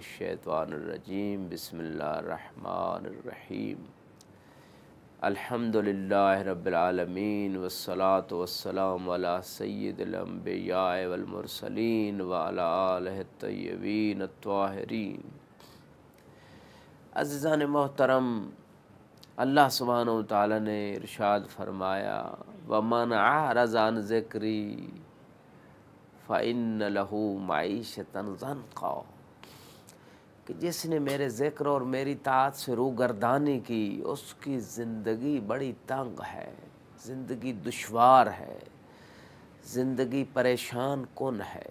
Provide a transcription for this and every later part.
الشیطان الرجیم، بسم اللہ الرحمن الرحیم۔ الحمد للہ رب العالمین، والصلاة والسلام علی سید الانبیاء والمرسلین وعلی آلہ الطیبین الطاہرین۔ عزیزان محترم، اللہ سبحانہ و تعالی نے ارشاد فرمایا، وَمَنْ عَرَضَ عَنْ ذِكْرِي فَإِنَّ لَهُ مَعِيشَةً ضَنْقًا۔ کہ جس نے میرے ذکر اور میری طاعت سے روگردانی کی، اس کی زندگی بڑی تنگ ہے، زندگی دشوار ہے، زندگی پریشان کن ہے۔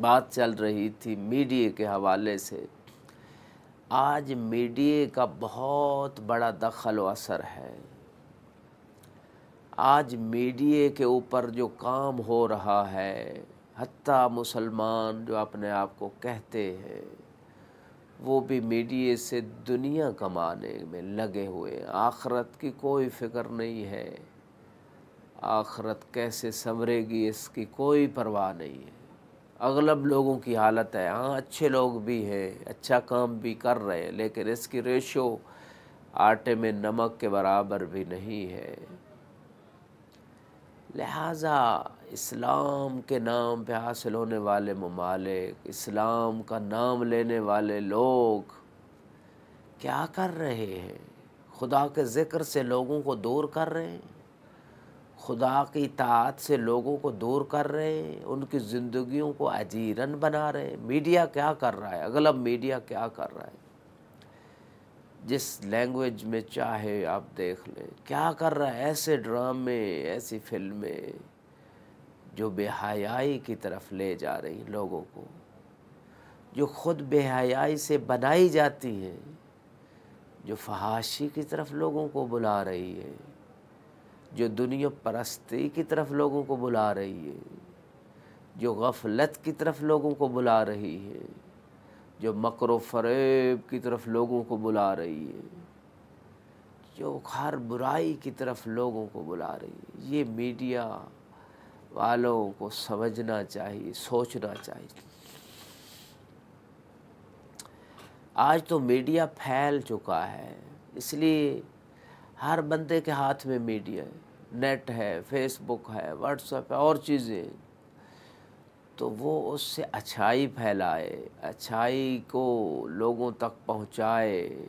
بات چل رہی تھی میڈیا کے حوالے سے۔ آج میڈیا کا بہت بڑا دخل و اثر ہے۔ آج میڈیا کے اوپر جو کام ہو رہا ہے حتیٰ مسلمان جو اپنے آپ کو کہتے ہیں، وہ بھی میڈیا سے دنیا کمانے میں لگے ہوئے آخرت کی کوئی فکر نہیں ہے۔ آخرت کیسے سنورے گی اس کی کوئی پرواہ نہیں ہے۔ اغلب لوگوں کی حالت ہے۔ ہاں اچھے لوگ بھی ہیں اچھا کام بھی کر رہے ہیں، لیکن اس کی ریشو آٹے میں نمک کے برابر بھی نہیں ہے۔ لہٰذا اسلام کے نام پہ حاصل ہونے والے ممالک، اسلام کا نام لینے والے لوگ کیا کر رہے ہیں؟ خدا کے ذکر سے لوگوں کو دور کر رہے ہیں؟ خدا کی اطاعت سے لوگوں کو دور کر رہے ہیں؟ ان کی زندگیوں کو اجیرن بنا رہے ہیں؟ میڈیا کیا کر رہا ہے؟ اغلب میڈیا کیا کر رہا ہے؟ جس لینگویج میں چاہے آپ دیکھ لیں، کیا کر رہا ہے؟ ایسے ڈرامے، ایسی فلمیں۔ جو بے حیائی کی طرف لے جا رہی لوگوں کو، جو خود بے حیائی سے بنائی جاتی ہیں جو فحاشی کی طرف لوگوں کو بلا رہی ہے، جو دنیا پرستی کی طرف لوگوں کو بلا رہی ہے، جو غفلت کی طرف لوگوں کو بلا رہی ہے، جو مکر و فریب کی طرف لوگوں کو بلا رہی ہے، جو ہر برائی کی طرف لوگوں کو بلا رہی ہے۔ یہ میڈیا والوں کو سمجھنا چاہیے، سوچنا چاہیے۔ آج تو میڈیا پھیل چکا ہے، اس لیے ہر بندے کے ہاتھ میں میڈیا ہے۔ نیٹ ہے فیس بک ہے، واٹس ایپ ہے، اور چیزیں۔ تو وہ اس سے اچھائی پھیلائے، اچھائی کو لوگوں تک پہنچائے،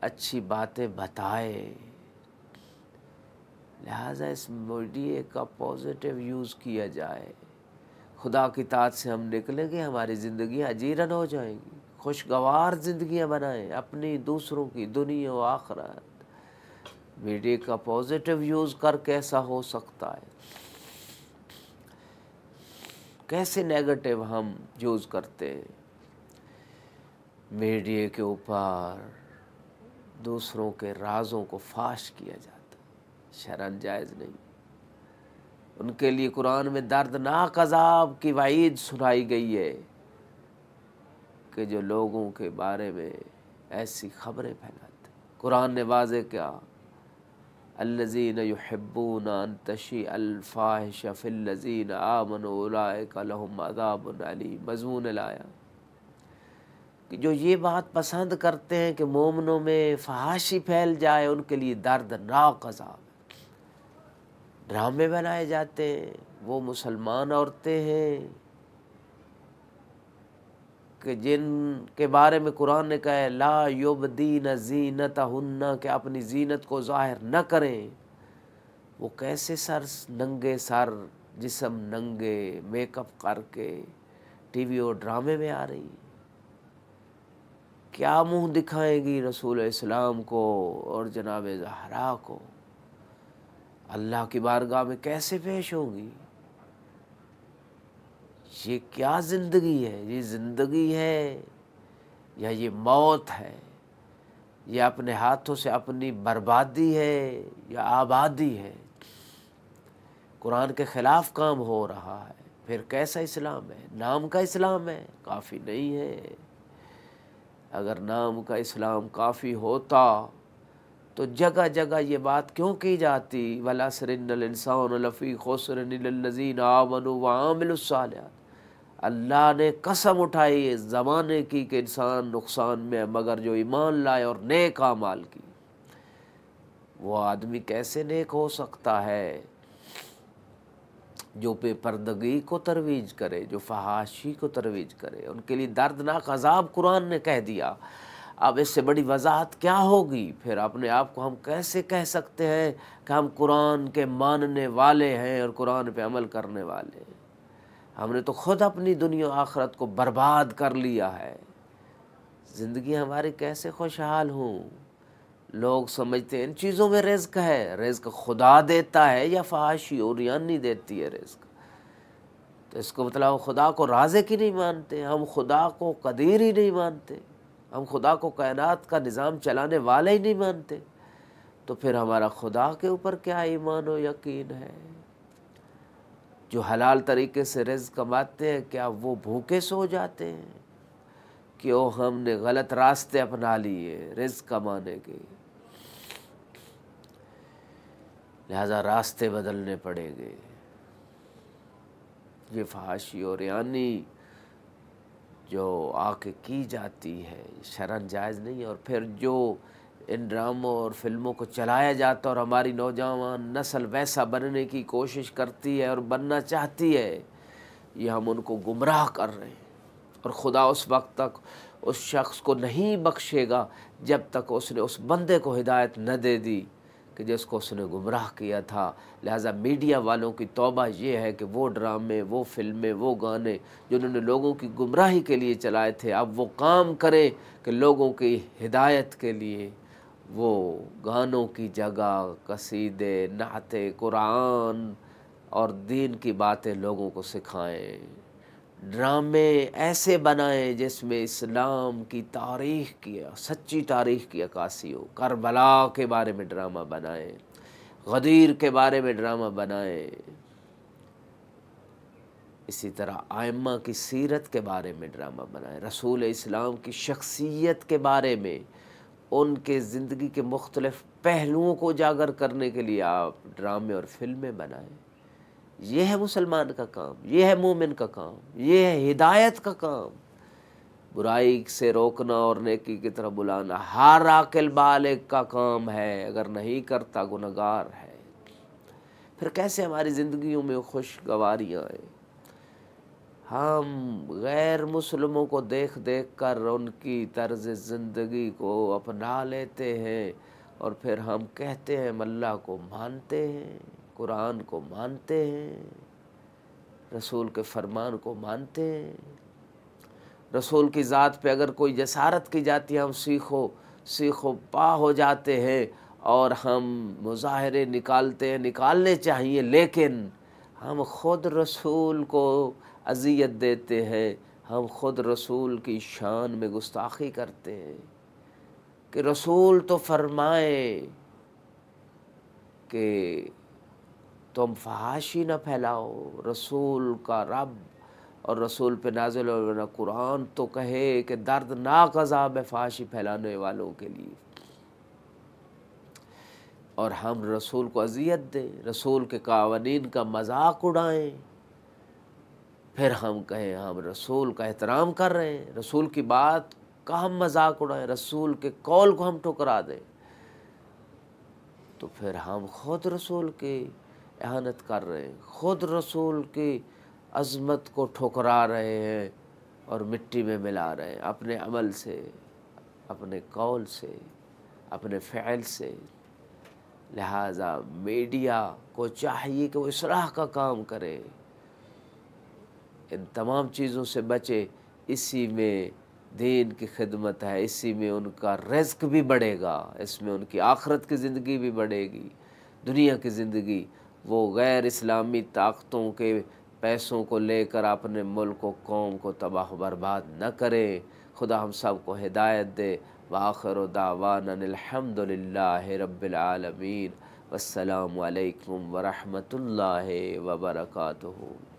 اچھی باتیں بتائے۔ لہٰذا اس میڈیا کا پازیٹیو یوز کیا جائے۔ خدا کی تعداد سے ہم نکلیں گے، ہماری زندگیاں اجیرن ہو جائیں گی۔ خوشگوار زندگیاں بنائیں اپنی دوسروں کی، دنیا و آخرت۔ میڈیا کا پازیٹیو یوز کر کیسا ہو سکتا ہے؟ کیسے نیگٹیو ہم یوز کرتے ہیں؟ میڈیا کے اوپر دوسروں کے رازوں کو فاش کیا جاتا شرن جائز نہیں۔ ان کے لیے قرآن میں دردناک عذاب کی وعید سنائی گئی ہے کہ جو لوگوں کے بارے میں ایسی خبریں پھیلاتے قرآن نے واضح کیا، الذین یحبون ان تشی الفاحش فی الذین آمنوا اولئک لهم عذاب علیم۔ مضمون لایا کہ جو یہ بات پسند کرتے ہیں کہ مومنوں میں فحاشی پھیل جائے، ان کے لیے دردناک عذاب ہے۔ ڈرامے بنائے جاتے ہیں، وہ مسلمان عورتیں ہیں۔ کہ جن کے بارے میں قرآن نے کہا ہے، لا یبدین زینتہن، کہ اپنی زینت کو ظاہر نہ کریں۔ وہ کیسے سر ننگے، سر جسم ننگے، میک اپ کر کے ٹی وی اور ڈرامے میں آ رہی۔ کیا منہ دکھائیں گی رسول اسلام کو اور جناب زہرا کو؟ اللہ کی بارگاہ میں کیسے پیش ہوں گی یہ کیا زندگی ہے؟ یہ زندگی ہے یا یہ موت ہے؟ یہ اپنے ہاتھوں سے اپنی بربادی ہے یا آبادی ہے؟ قرآن کے خلاف کام ہو رہا ہے، پھر کیسا اسلام ہے؟ نام کا اسلام ہے، کافی نہیں ہے۔ اگر نام کا اسلام کافی ہوتا تو جگہ جگہ یہ بات کیوں کی جاتی؟ ولا سرن السان الفی خوسرن الزین آمن و الصالحات۔ اللہ نے قسم اٹھائی اس زمانے کی کہ انسان نقصان میں مگر جو ایمان لائے اور نیک اعمال کی۔ وہ آدمی کیسے نیک ہو سکتا ہے؟ جو بے پردگی کو ترویج کرے، جو فحاشی کو ترویج کرے، ان کے لیے دردناک عذاب قرآن نے کہہ دیا۔ اب اس سے بڑی وضاحت کیا ہوگی؟ پھر اپنے آپ کو ہم کیسے کہہ سکتے ہیں کہ ہم قرآن کے ماننے والے ہیں اور قرآن پہ عمل کرنے والے ہیں؟ ہم نے تو خود اپنی دنیا آخرت کو برباد کر لیا ہے۔ زندگی ہماری کیسے خوشحال ہوں؟ لوگ سمجھتے ہیں ان چیزوں میں رزق ہے۔ رزق خدا دیتا ہے یا فحاشی اور یعنی دیتی ہے رزق؟ تو اس کو مطلب خدا کو رازے کی نہیں مانتے، ہم خدا کو قدیر ہی نہیں مانتے۔ ہم خدا کو کائنات کا نظام چلانے والے ہی نہیں مانتے۔ تو پھر ہمارا خدا کے اوپر کیا ایمان و یقین ہے؟ جو حلال طریقے سے رزق کماتے ہیں، کیا وہ بھوکے سو جاتے ہیں؟ کیوں ہم نے غلط راستے اپنا لیے رزق کمانے کے؟ لہذا راستے بدلنے پڑیں گے۔ یہ فحاشی اور یعنی جو آ کے کی جاتی ہے، شرن جائز نہیں اور پھر جو ان ڈراموں اور فلموں کو چلایا جاتا اور ہماری نوجوان نسل ویسا بننے کی کوشش کرتی ہے اور بننا چاہتی ہے، یہ ہم ان کو گمراہ کر رہے ہیں۔ اور خدا اس وقت تک اس شخص کو نہیں بخشے گا جب تک اس نے اس بندے کو ہدایت نہ دے دی۔ کہ جس کو اس نے گمراہ کیا تھا۔ لہٰذا میڈیا والوں کی توبہ یہ ہے کہ وہ ڈرامے، وہ فلمیں، وہ گانے جنہوں نے لوگوں کی گمراہی کے لیے چلائے تھے، اب وہ کام کریں کہ لوگوں کی ہدایت کے لیے وہ گانوں کی جگہ قصیدے نعت قرآن اور دین کی باتیں لوگوں کو سکھائیں۔ ڈرامے ایسے بنائیں جس میں اسلام کی تاریخ کی سچی تاریخ کی عکاسی ہو۔ کربلا کے بارے میں ڈرامہ بنائیں غدیر کے بارے میں ڈرامہ بنائیں اسی طرح آئمہ کی سیرت کے بارے میں ڈرامہ بنائیں رسول اسلام کی شخصیت کے بارے میں، ان کے زندگی کے مختلف پہلوؤں کو اجاگر کرنے کے لیے آپ ڈرامے اور فلمیں بنائیں یہ ہے مسلمان کا کام، یہ ہے مومن کا کام، یہ ہے ہدایت کا کام۔ برائی سے روکنا اور نیکی کی طرح بلانا ہر عاقل بالغ کا کام ہے، اگر نہیں کرتا گنگار ہے۔ پھر کیسے ہماری زندگیوں میں خوشگواریاں آئیں ہم غیر مسلموں کو دیکھ دیکھ کر ان کی طرز زندگی کو اپنا لیتے ہیں اور پھر ہم کہتے ہیں ہم اللہ کو مانتے ہیں۔ قرآن کو مانتے ہیں، رسول کے فرمان کو مانتے ہیں۔ رسول کی ذات پہ اگر کوئی جسارت کی جاتی ہے، ہم سیکھو سیکھو پا ہو جاتے ہیں اور ہم مظاہرے نکالتے ہیں، نکالنے چاہیے، لیکن ہم خود رسول کو اذیت دیتے ہیں۔ ہم خود رسول کی شان میں گستاخی کرتے ہیں کہ رسول تو فرمائے کہ تم فحاشی نہ پھیلاؤ، رسول کا رب۔ اور رسول پہ نازل و قرآن تو کہے کہ دردناک عذاب ہے فحاشی پھیلانے والوں کے لیے۔ اور ہم رسول کو اذیت دیں، رسول کے قوانین کا مذاق اڑائیں۔ پھر ہم کہیں ہم رسول کا احترام کر رہے ہیں، رسول کی بات کا ہم مذاق اڑائیں، رسول کے قول کو ہم ٹھکرا دیں۔ تو پھر ہم خود رسول کی احانت کر رہے ہیں۔ خود رسول کی عظمت کو ٹھکرا رہے ہیں اور مٹی میں ملا رہے ہیں۔ اپنے عمل سے، اپنے قول سے، اپنے فعل سے۔ لہٰذا میڈیا کو چاہیے کہ وہ اصلاح کا کام کرے۔ ان تمام چیزوں سے بچے۔ اسی میں دین کی خدمت ہے، اسی میں ان کا رزق بھی بڑھے گا۔ اس میں ان کی آخرت کی زندگی بھی بڑھے گی۔ دنیا کی زندگی وہ غیر اسلامی طاقتوں کے پیسوں کو لے کر اپنے ملک و قوم کو تباہ و برباد نہ کریں۔ خدا ہم سب کو ہدایت دے۔ واخر و داوان الحمد للہ رب العالمین۔ والسلام علیکم ورحمۃ اللہ وبرکاتہ۔